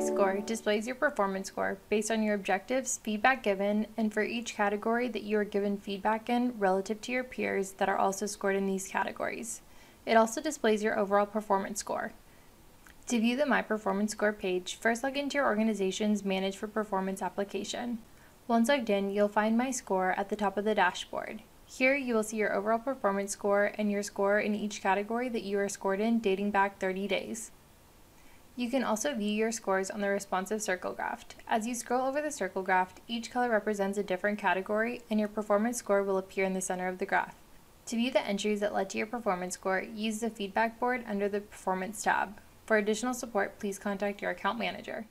Score displays your performance score based on your objectives, feedback given, and for each category that you are given feedback in relative to your peers that are also scored in these categories. It also displays your overall performance score. To view the My Performance Score page, first log into your organization's Manage for Performance application. Once logged in, you'll find My Score at the top of the dashboard. Here, you will see your overall performance score and your score in each category that you are scored in dating back 30 days. You can also view your scores on the responsive circle graph. As you scroll over the circle graph, each color represents a different category and your performance score will appear in the center of the graph. To view the entries that led to your performance score, use the feedback board under the Performance tab. For additional support, please contact your account manager.